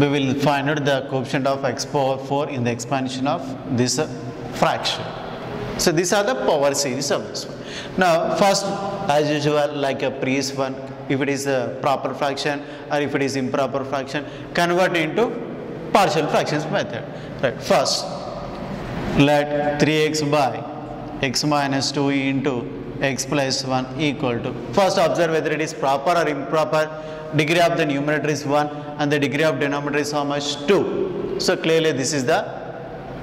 we will find out the coefficient of x power 4 in the expansion of this uh, fraction. So these are the power series of this one. Now first as usual like a previous one if it is a proper fraction or if it is improper fraction convert into partial fractions method. Right. First let 3x by x minus 2 into x plus 1 equal to first observe whether it is proper or improper degree of the numerator is 1 and the degree of denominator is how much? 2 so clearly this is the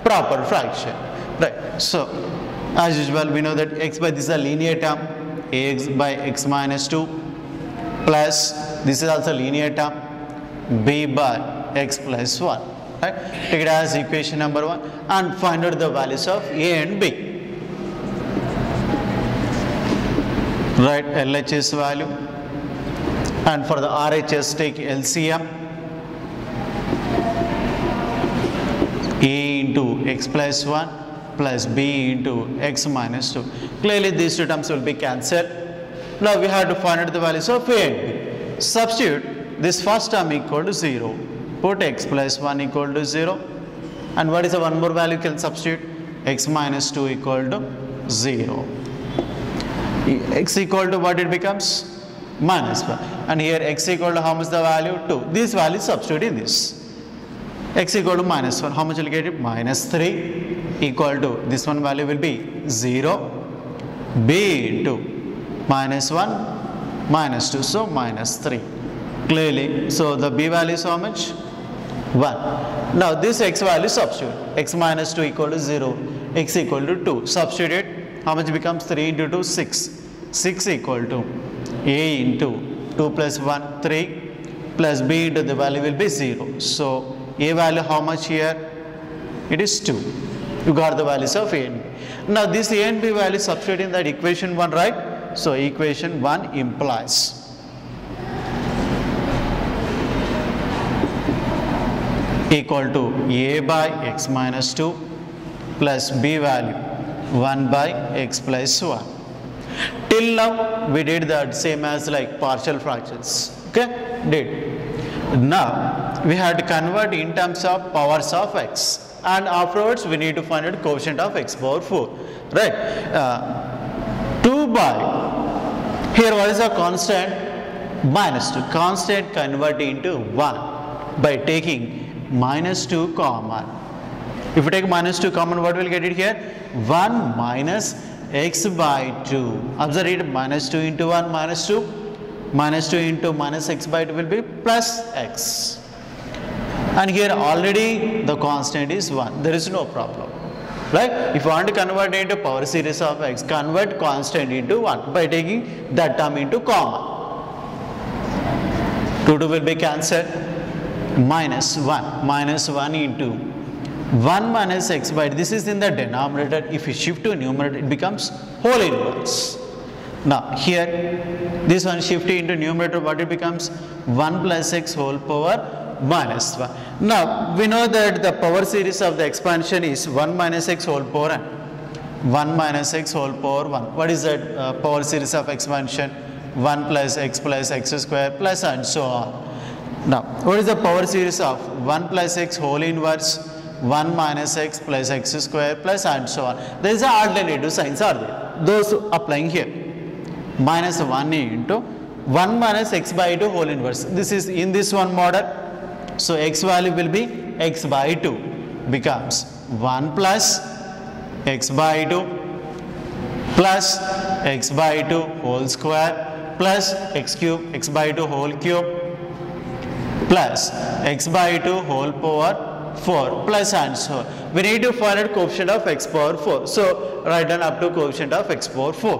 proper fraction right? So as usual we know that x by this is a linear term ax by x minus 2 plus this is also linear term b by x plus 1 right? Take it as equation number 1 and find out the values of a and b write LHS value and for the RHS take LCM A into x plus 1 plus B into x minus 2. Clearly these two terms will be cancelled. Now we have to find out the values of A and B. Substitute this first term equal to 0. Put x plus 1 equal to 0 and what is the one more value you can substitute? x minus 2 equal to 0 x equal to what it becomes? Minus 1 and here x equal to how much the value? 2 this value substitute in this. x equal to minus 1 how much will get? It minus 3 equal to this one value will be 0 b into minus 1 minus 2 so minus 3 clearly so the b value is how much? 1 now this x value substitute x minus 2 equal to 0 x equal to 2 substitute it how much becomes 3 into 2 6 6 equal to a into 2 plus 1 3 plus b into the value will be 0 so a value how much here? It is 2 you got the values of a and b. Now this a and b value substitute in that equation 1 right? So equation 1 implies equal to a by x minus 2 plus b value 1 by x plus 1 till now we did that same as like partial fractions okay? Did. Now we had to convert in terms of powers of x. And afterwards we need to find out coefficient of x power 4 right? Uh, 2 by here what is a constant? Minus 2 constant convert into 1 by taking minus 2 common if you take minus 2 common what will get it here 1 minus x by 2 observe it minus 2 into 1 minus 2 minus 2 into minus x by 2 will be plus x. And here already the constant is 1 there is no problem. Right? If you want to convert into power series of x convert constant into 1 by taking that term into common. 2 2 will be cancelled. Minus 1 minus 1 into 1 minus x by this is in the denominator. If you shift to numerator it becomes whole inverse now here this one shift into numerator what it becomes? 1 plus x whole power minus 1 now we know that the power series of the expansion is 1 minus x whole power n 1 minus x whole power 1 what is that uh, power series of expansion? 1 plus x plus x square plus and so on. Now, what is the power series of 1 plus x whole inverse 1 minus x plus x square plus and so on. There is an alternative signs are there. Those applying here. Minus 1 into 1 minus x by 2 whole inverse. This is in this one model. So, x value will be x by 2 becomes 1 plus x by 2 plus x by 2 whole square plus x cube x by 2 whole cube plus x by 2 whole power 4 plus on. We need to find out coefficient of x power 4. So write down up to coefficient of x power 4.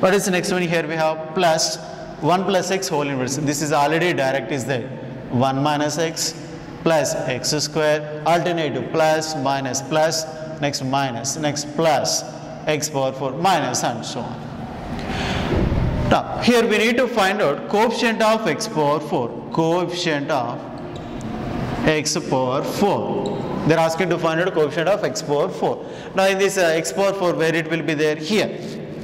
What is the next one here we have plus 1 plus x whole inverse. This is already direct is there. 1 minus x plus x square alternative plus minus plus next minus next plus x power 4 minus and so on. Now, here we need to find out coefficient of x power 4. Coefficient of x power 4. They are asking to find out the coefficient of x power 4. Now, in this uh, x power 4, where it will be there? Here.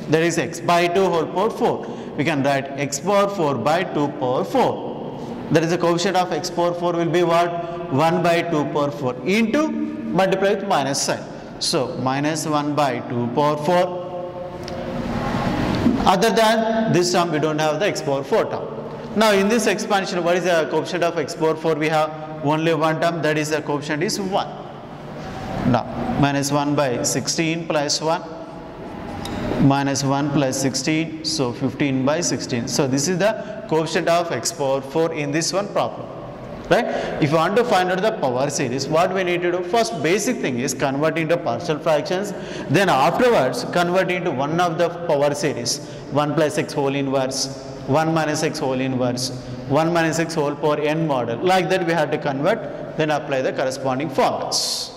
There is x by 2 whole power 4. We can write x power 4 by 2 power 4. That is the coefficient of x power 4 will be what? 1 by 2 power 4 into multiply with minus sign. So minus 1 by 2 power 4. Other than this term we don't have the x power 4 term. Now in this expansion what is the coefficient of x power 4? We have only one term that is the coefficient is 1. Now minus 1 by 16 plus 1 minus 1 plus 16 so 15 by 16 so this is the coefficient of x power 4 in this one problem right? If you want to find out the power series what we need to do? First basic thing is convert into partial fractions. Then afterwards convert into one of the power series. 1 plus x whole inverse 1 minus x whole inverse 1 minus x whole power n model. Like that we have to convert then apply the corresponding formulas